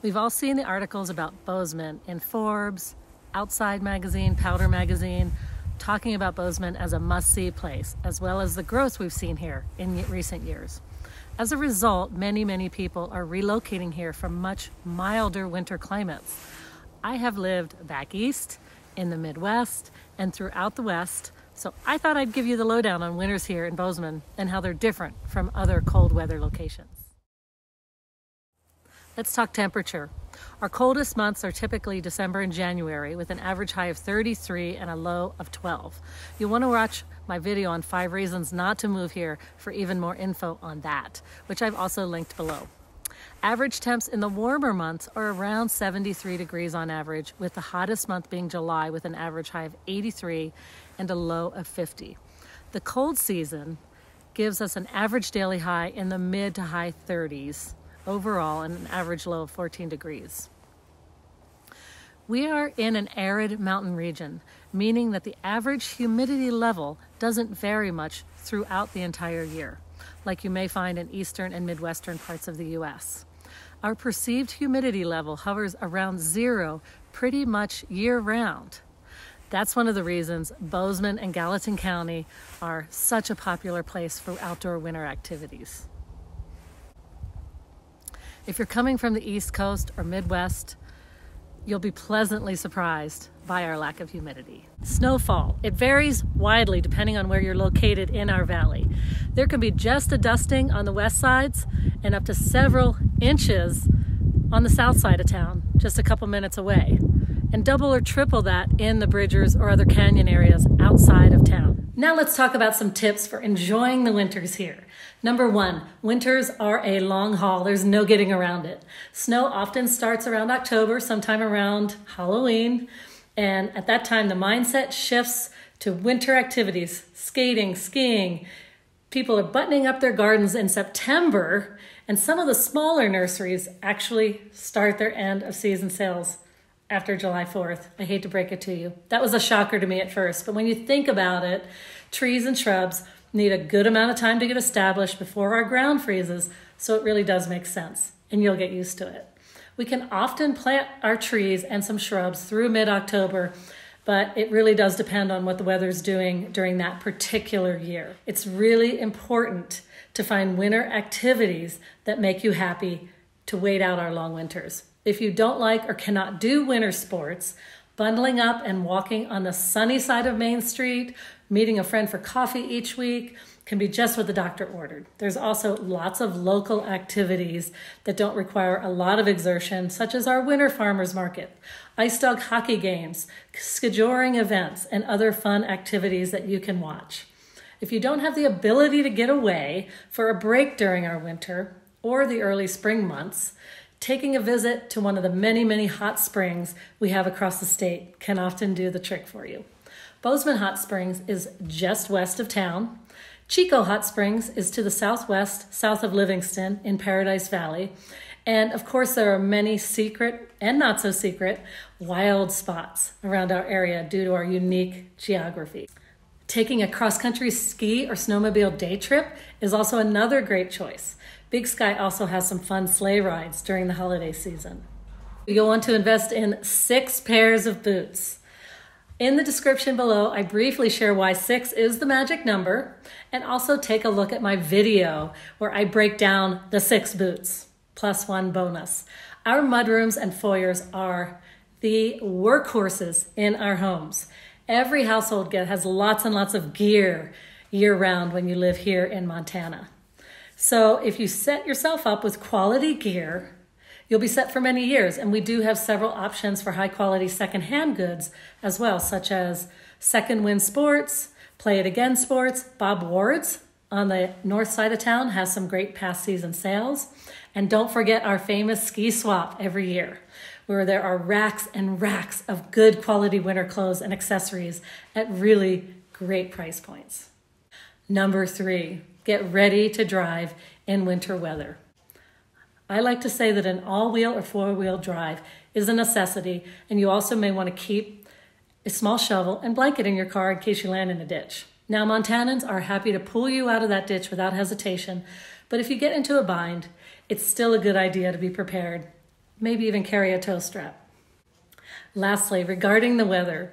We've all seen the articles about Bozeman in Forbes, Outside Magazine, Powder Magazine, talking about Bozeman as a must see place, as well as the growth we've seen here in recent years. As a result, many, many people are relocating here from much milder winter climates. I have lived back east, in the Midwest, and throughout the West, so I thought I'd give you the lowdown on winters here in Bozeman and how they're different from other cold weather locations. Let's talk temperature. Our coldest months are typically December and January with an average high of 33 and a low of 12. You'll want to watch my video on five reasons not to move here for even more info on that, which I've also linked below. Average temps in the warmer months are around 73 degrees on average, with the hottest month being July with an average high of 83 and a low of 50. The cold season gives us an average daily high in the mid to high 30s overall and an average low of 14 degrees. We are in an arid mountain region, meaning that the average humidity level doesn't vary much throughout the entire year, like you may find in eastern and midwestern parts of the US. Our perceived humidity level hovers around zero pretty much year round. That's one of the reasons Bozeman and Gallatin County are such a popular place for outdoor winter activities. If you're coming from the East Coast or Midwest, you'll be pleasantly surprised by our lack of humidity. Snowfall. It varies widely depending on where you're located in our valley. There can be just a dusting on the west sides and up to several inches on the south side of town, just a couple minutes away and double or triple that in the Bridgers or other canyon areas outside of town. Now let's talk about some tips for enjoying the winters here. Number one, winters are a long haul. There's no getting around it. Snow often starts around October, sometime around Halloween. And at that time, the mindset shifts to winter activities, skating, skiing. People are buttoning up their gardens in September, and some of the smaller nurseries actually start their end of season sales after July 4th. I hate to break it to you. That was a shocker to me at first, but when you think about it, trees and shrubs need a good amount of time to get established before our ground freezes, so it really does make sense, and you'll get used to it. We can often plant our trees and some shrubs through mid October, but it really does depend on what the weather's doing during that particular year. It's really important to find winter activities that make you happy to wait out our long winters. If you don't like or cannot do winter sports, bundling up and walking on the sunny side of Main Street, meeting a friend for coffee each week can be just what the doctor ordered. There's also lots of local activities that don't require a lot of exertion, such as our winter farmers market, ice dog hockey games, skijoring events, and other fun activities that you can watch. If you don't have the ability to get away for a break during our winter or the early spring months, Taking a visit to one of the many, many hot springs we have across the state can often do the trick for you. Bozeman Hot Springs is just west of town. Chico Hot Springs is to the southwest, south of Livingston in Paradise Valley. And of course, there are many secret and not so secret wild spots around our area due to our unique geography. Taking a cross country ski or snowmobile day trip is also another great choice. Big Sky also has some fun sleigh rides during the holiday season. You'll want to invest in six pairs of boots. In the description below, I briefly share why six is the magic number and also take a look at my video where I break down the six boots plus one bonus. Our mudrooms and foyers are the workhorses in our homes. Every household get has lots and lots of gear year round when you live here in Montana. So if you set yourself up with quality gear, you'll be set for many years. And we do have several options for high quality secondhand goods as well, such as Second Wind Sports, Play It Again Sports, Bob Ward's on the north side of town has some great past season sales. And don't forget our famous ski swap every year, where there are racks and racks of good quality winter clothes and accessories at really great price points. Number three, get ready to drive in winter weather. I like to say that an all wheel or four wheel drive is a necessity, and you also may want to keep a small shovel and blanket in your car in case you land in a ditch. Now, Montanans are happy to pull you out of that ditch without hesitation, but if you get into a bind, it's still a good idea to be prepared maybe even carry a tow strap. Lastly, regarding the weather,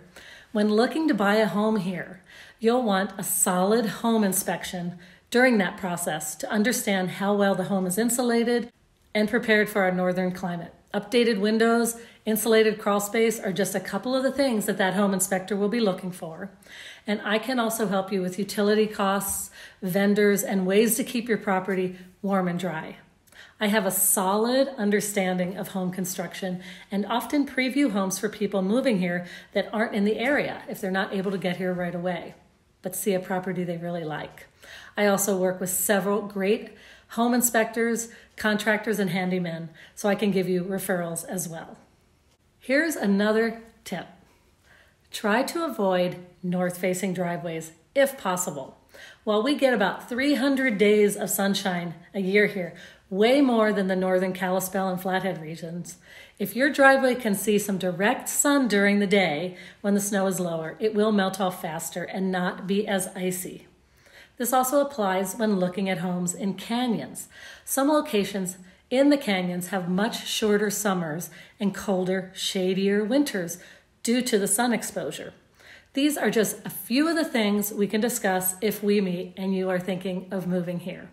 when looking to buy a home here, you'll want a solid home inspection during that process to understand how well the home is insulated and prepared for our northern climate. Updated windows, insulated crawl space are just a couple of the things that that home inspector will be looking for. And I can also help you with utility costs, vendors, and ways to keep your property warm and dry. I have a solid understanding of home construction and often preview homes for people moving here that aren't in the area if they're not able to get here right away, but see a property they really like. I also work with several great home inspectors, contractors, and handymen, so I can give you referrals as well. Here's another tip try to avoid north facing driveways if possible. While we get about 300 days of sunshine a year here, way more than the northern Kalispell and Flathead regions. If your driveway can see some direct sun during the day when the snow is lower, it will melt off faster and not be as icy. This also applies when looking at homes in canyons. Some locations in the canyons have much shorter summers and colder, shadier winters due to the sun exposure. These are just a few of the things we can discuss if we meet and you are thinking of moving here.